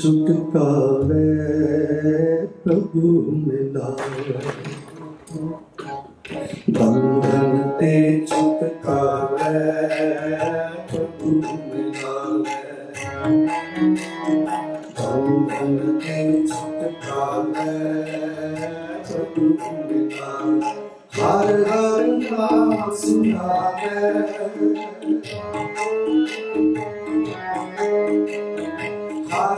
छुटकारे प्रभु मिलावे बंधन ते छुटकारे प्रभु मिलावे बंधन ते छुटकारे प्रभु मिलावे हर हर नाम सुनावे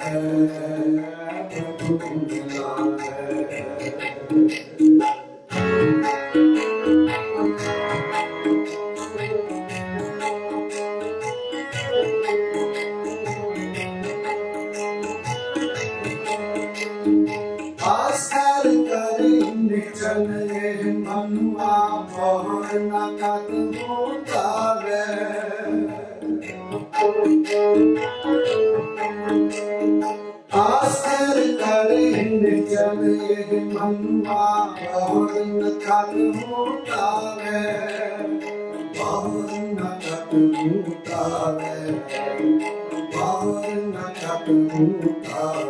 Thank you. کر ہندی اب یہ منبا بہن کھل ہوتا ہے بہن کھل ہوتا ہے بہن کھل ہوتا ہے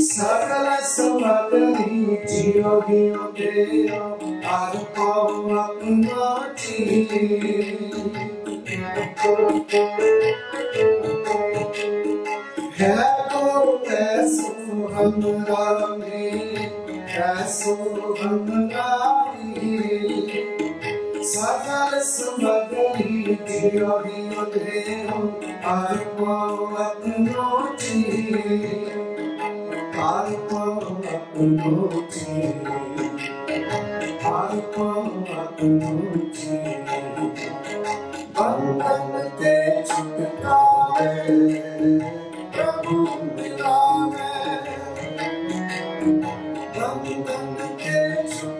سکل سمدنی جیو گیو دیو آر کام اپنا چیل ہے کو پیسو ہمرا میری Sakal sumagali tiyori odheho arpa apnoti arpa apnoti arpa apnoti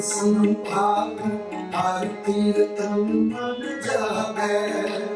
سنگ پاک آر تیرتم من جاگے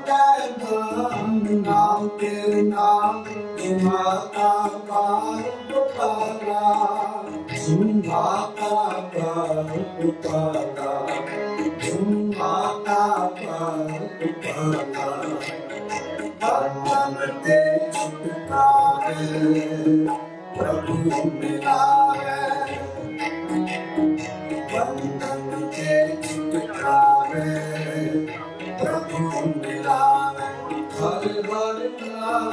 Ina, Ina, Apa, Upara, Suma, Apa, Upara, Suma, te Upara, Bhagavate, Chitare, Prabhu